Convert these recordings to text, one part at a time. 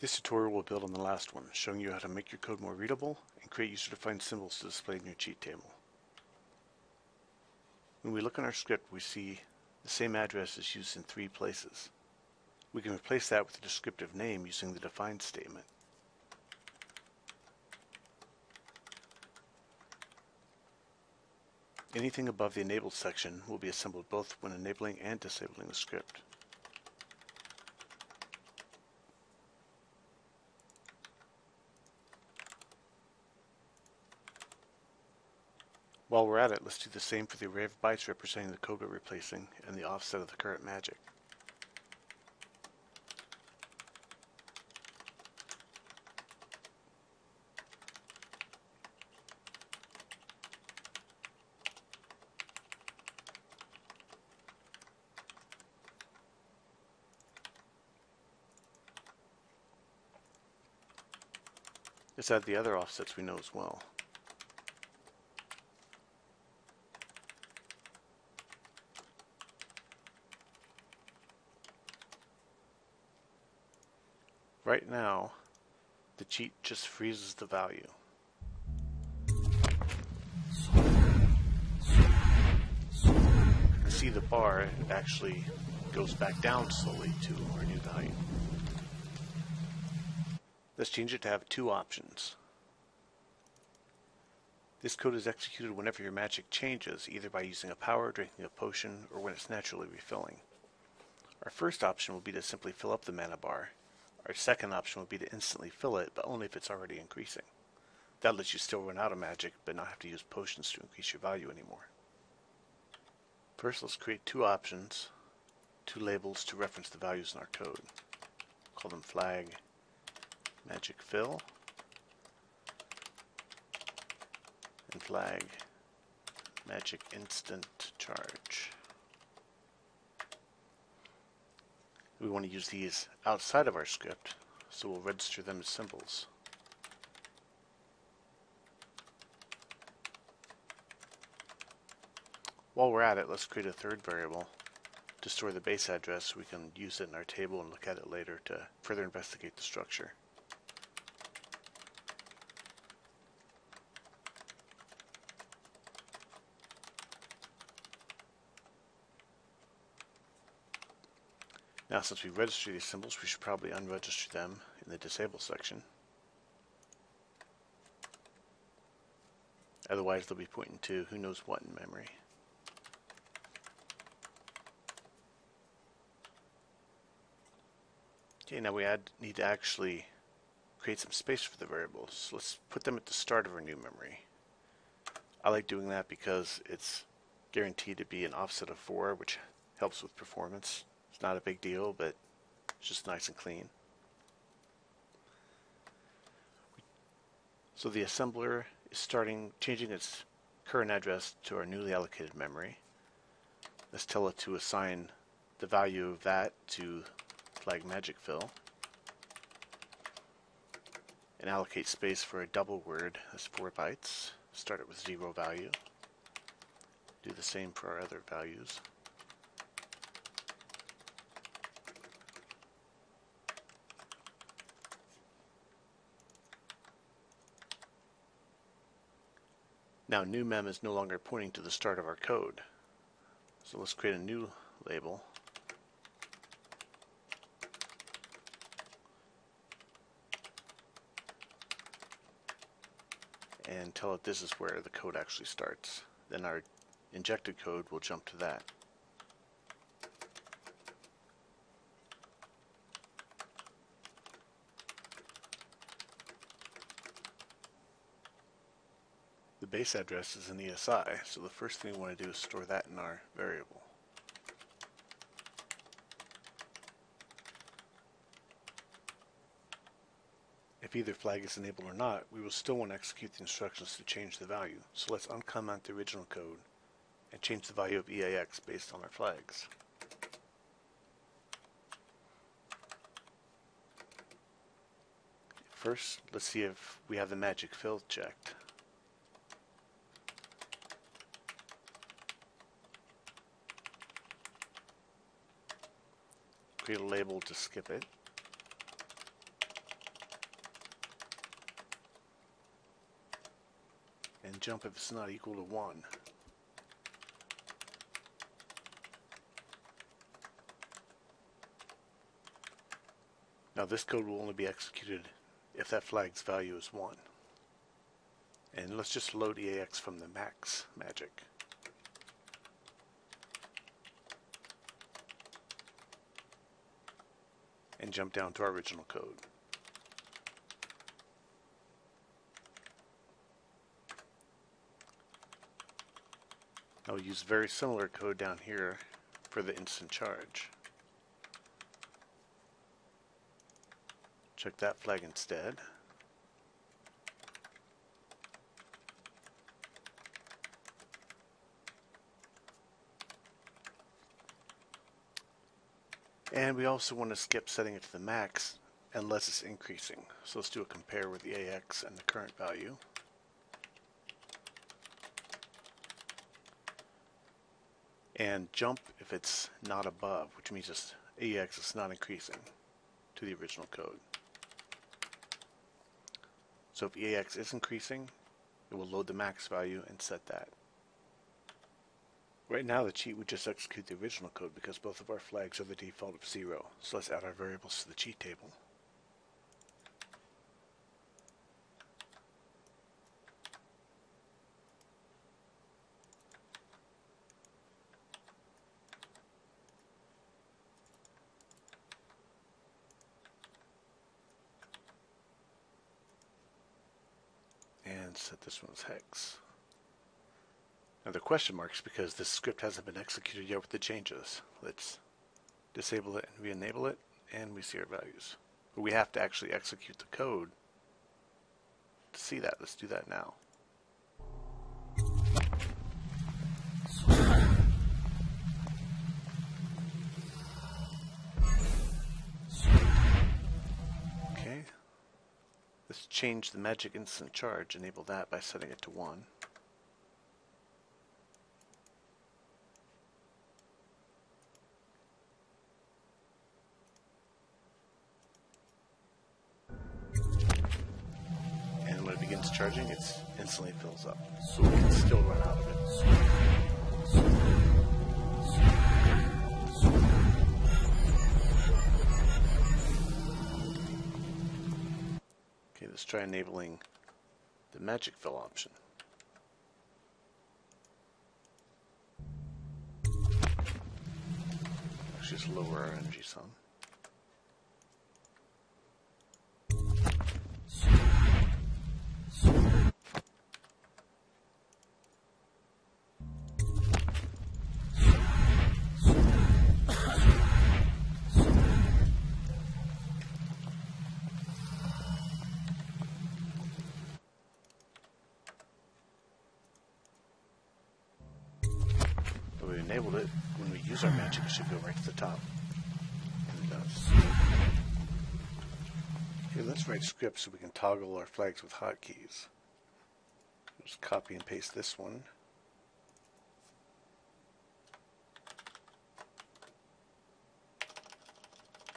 This tutorial will build on the last one, showing you how to make your code more readable and create user-defined symbols to display in your cheat table. When we look on our script, we see the same address is used in three places. We can replace that with a descriptive name using the define statement. Anything above the enabled section will be assembled both when enabling and disabling the script. While we're at it, let's do the same for the array of bytes representing the code we're replacing and the offset of the current magic. Let's add the other offsets we know as well. Right now, the cheat just freezes the value. see the bar, it actually goes back down slowly to our new value. Let's change it to have two options. This code is executed whenever your magic changes, either by using a power, drinking a potion, or when it's naturally refilling. Our first option will be to simply fill up the mana bar, our second option would be to instantly fill it, but only if it's already increasing. That lets you still run out of magic, but not have to use potions to increase your value anymore. First, let's create two options, two labels to reference the values in our code. Call them flag magic fill and flag magic instant charge. We want to use these outside of our script, so we'll register them as symbols. While we're at it, let's create a third variable to store the base address we can use it in our table and look at it later to further investigate the structure. Now since we register these symbols, we should probably unregister them in the disable section. Otherwise they'll be pointing to who knows what in memory. Okay, now we add, need to actually create some space for the variables. So let's put them at the start of our new memory. I like doing that because it's guaranteed to be an offset of 4, which helps with performance. It's not a big deal, but it's just nice and clean. So the assembler is starting changing its current address to our newly allocated memory. Let's tell it to assign the value of that to flag magic fill and allocate space for a double word that's 4 bytes. Start it with 0 value. Do the same for our other values. Now new mem is no longer pointing to the start of our code. So let's create a new label. And tell it this is where the code actually starts. Then our injected code will jump to that. Base address is an ESI, so the first thing we want to do is store that in our variable. If either flag is enabled or not, we will still want to execute the instructions to change the value. So let's uncomment the original code and change the value of EAX based on our flags. First, let's see if we have the magic fill checked. create a label to skip it. And jump if it's not equal to 1. Now this code will only be executed if that flag's value is 1. And let's just load EAX from the max magic. And jump down to our original code. I'll use very similar code down here for the instant charge. Check that flag instead. And we also want to skip setting it to the max unless it's increasing. So let's do a compare with EAX and the current value. And jump if it's not above, which means it's AX is not increasing to the original code. So if EAX is increasing, it will load the max value and set that. Right now the cheat would just execute the original code because both of our flags are the default of 0. So let's add our variables to the cheat table. and set this one as hex. Now the question marks because this script hasn't been executed yet with the changes. Let's disable it and re-enable it and we see our values. But we have to actually execute the code to see that. Let's do that now. Okay. Let's change the magic instant charge, enable that by setting it to 1. Charging, it instantly fills up. So we can still run out of it. Okay, let's try enabling the magic fill option. Let's just lower our energy some. Enabled it, when we use our magic, it should go right to the top. And uh, does. Okay, let's write scripts so we can toggle our flags with hotkeys. Just copy and paste this one.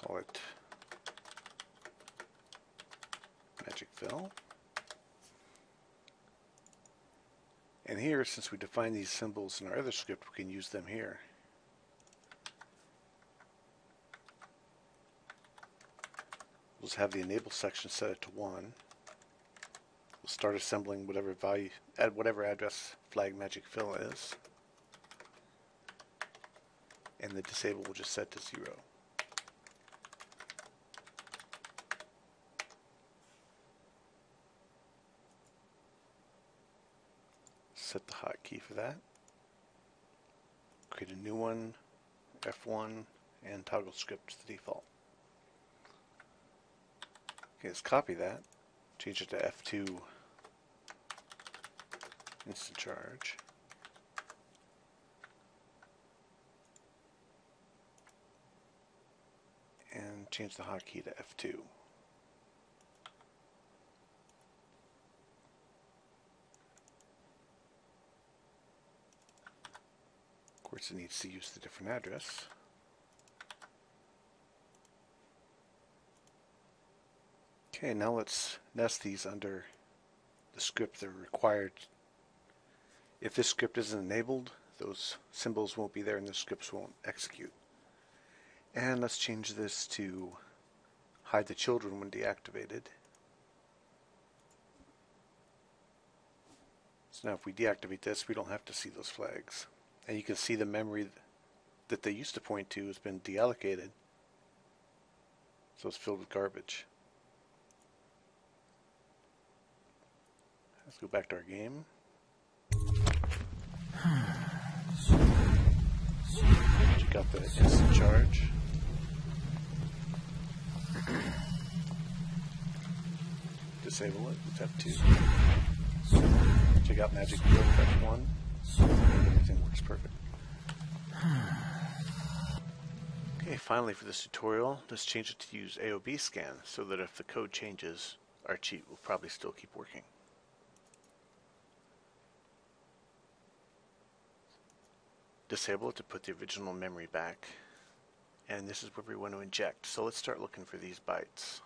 Call it magic fill. And here, since we define these symbols in our other script, we can use them here. We'll just have the enable section set it to 1. We'll start assembling whatever value, at whatever address flag magic fill is. And the disable will just set to 0. Set the hotkey for that. Create a new one, F1, and toggle script to the default. Okay, let's copy that, change it to F2 instant charge. And change the hotkey to F2. Course it needs to use the different address. Okay, now let's nest these under the script that are required If this script isn't enabled, those symbols won't be there and the scripts won't execute. And let's change this to hide the children when deactivated. So now if we deactivate this, we don't have to see those flags. And you can see the memory that they used to point to has been deallocated. So it's filled with garbage. Let's go back to our game. Check out the instant charge. Disable it with F2. Check out Magic with F1. Works perfect. Okay, finally for this tutorial, let's change it to use AOB scan so that if the code changes, our cheat will probably still keep working. Disable it to put the original memory back. And this is where we want to inject. So let's start looking for these bytes.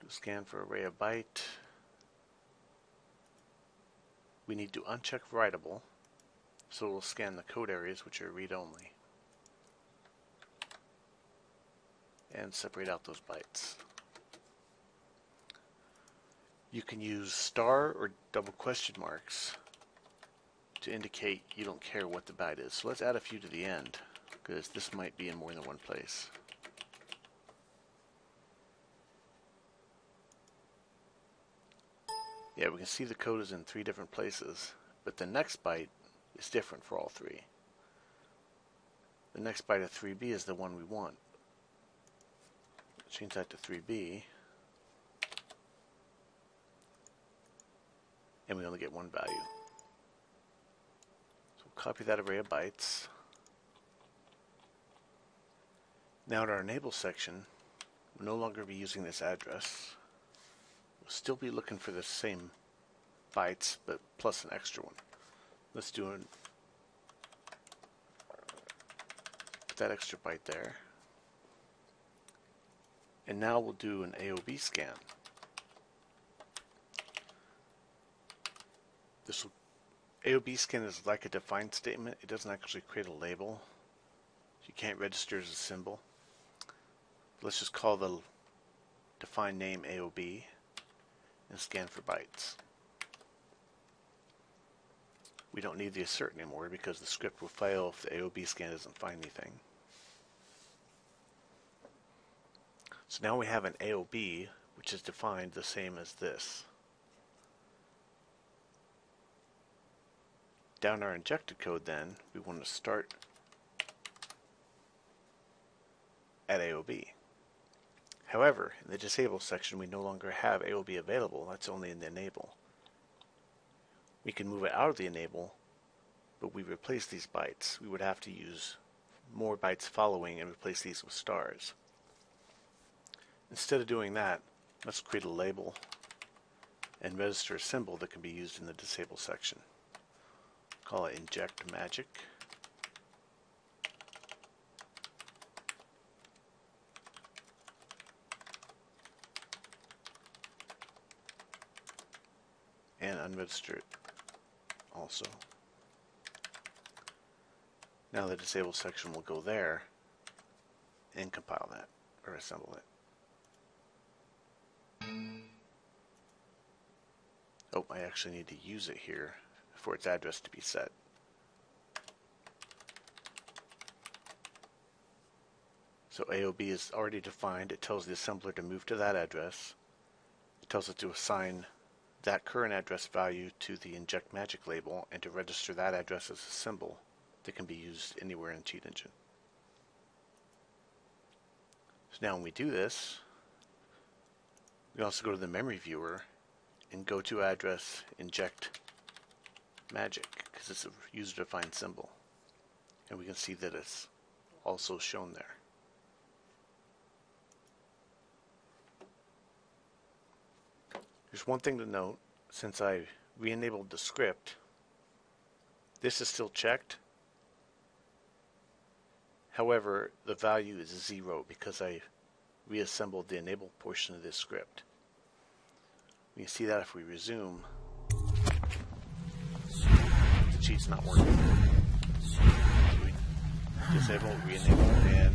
Do scan for array of byte. We need to uncheck writable so we'll scan the code areas which are read-only. And separate out those bytes. You can use star or double question marks to indicate you don't care what the byte is. So let's add a few to the end, because this might be in more than one place. Yeah, we can see the code is in three different places, but the next byte is different for all three. The next byte of 3B is the one we want. Change that to 3B. And we only get one value. So we'll copy that array of bytes. Now in our enable section, we'll no longer be using this address. Still be looking for the same bytes, but plus an extra one. Let's do it. Put that extra byte there. And now we'll do an AOB scan. This will, AOB scan is like a define statement. It doesn't actually create a label. You can't register as a symbol. Let's just call the define name AOB and scan for bytes. We don't need the assert anymore because the script will fail if the AOB scan doesn't find anything. So now we have an AOB which is defined the same as this. Down our injected code then, we want to start at AOB. However, in the disable section we no longer have AOB available, that's only in the enable. We can move it out of the enable, but we replace these bytes. We would have to use more bytes following and replace these with stars. Instead of doing that, let's create a label and register a symbol that can be used in the disable section. Call it inject magic. And unregister it also. Now the disable section will go there and compile that or assemble it. Oh, I actually need to use it here for its address to be set. So AOB is already defined. It tells the assembler to move to that address. It tells it to assign that current address value to the inject magic label and to register that address as a symbol that can be used anywhere in Cheat Engine. So now when we do this, we also go to the memory viewer and go to address inject magic because it's a user defined symbol. And we can see that it's also shown there. One thing to note, since I re-enabled the script, this is still checked. However, the value is zero because I reassembled the enable portion of this script. We can see that if we resume. The cheat's not working. Disable, re-enable, and